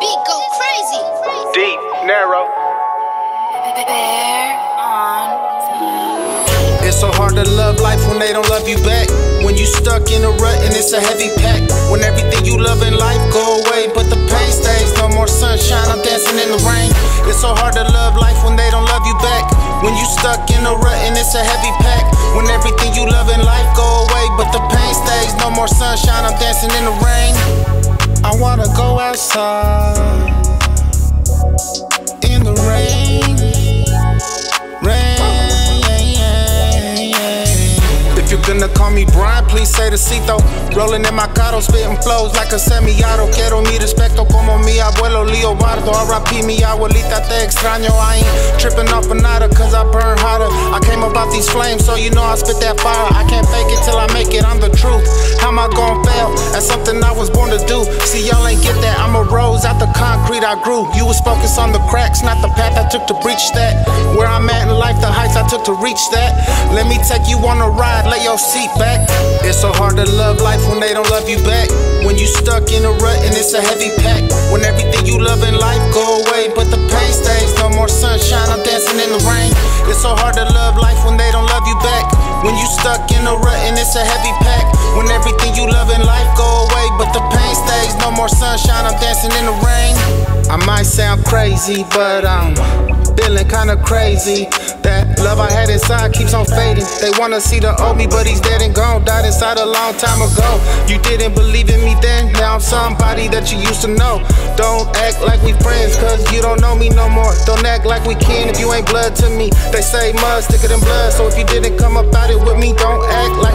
beat go crazy. Deep, narrow. Bear on It's so hard to love life when they don't love you back. When you stuck in a rut and it's a heavy pack. When everything you love in life go away, but the pain stays. No more sunshine, I'm dancing in the rain. It's so hard to love life when they don't love you back. When you stuck in a rut and it's a heavy pack. When everything you love in life in the rain. Rain. If you're gonna call me Brian, please say the cito. Rolling in my carro, spitting flows like a semi-auto. Quiero mi respeto como mi abuelo Leobardo. RIP mi abuelita, te extraño. I ain't tripping off a nada, cause I burn hotter. I came about these flames, so you know I spit that fire. I can't fake it till I make it, I'm the truth. How am I gonna fail? That's something I was born to do. See, y'all ain't get that. I'm a rose out the concrete I grew. You was focused on the cracks, not the path I took to breach that. Where I'm at in life, the heights I took to reach that. Let me take you on a ride, lay your seat back. It's so hard to love life when they don't love you back. When you stuck in a rut and it's a heavy pack. When everything you love in life go away, but the pain stays. No more sunshine, I'm dancing in the rain. It's so hard to love life when they don't love. When you stuck in a rut and it's a heavy pack. When everything you love in life go away, but the pain stays. No more sunshine, I'm dancing in the rain. I might sound crazy, but I'm feeling kinda crazy. That love I had inside keeps on fading. They wanna see the old me, but he's dead and gone. Died inside a long time ago. You didn't believe in me then, now I'm somebody that you used to know. Don't act like we friends, cause you don't know me no more. Don't act like we kin if you ain't blood to me. They say mud thicker than blood, so if you didn't come up out it with me, don't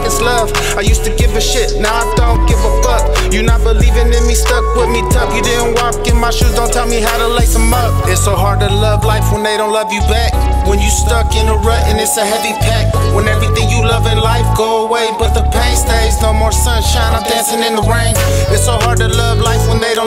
it's love. I used to give a shit, now I don't give a fuck. You not believing in me, stuck with me tough. You didn't walk in my shoes, don't tell me how to lace them up. It's so hard to love life when they don't love you back. When you stuck in a rut and it's a heavy pack. When everything you love in life go away, but the pain stays. No more sunshine, I'm dancing in the rain. It's so hard to love life when they don't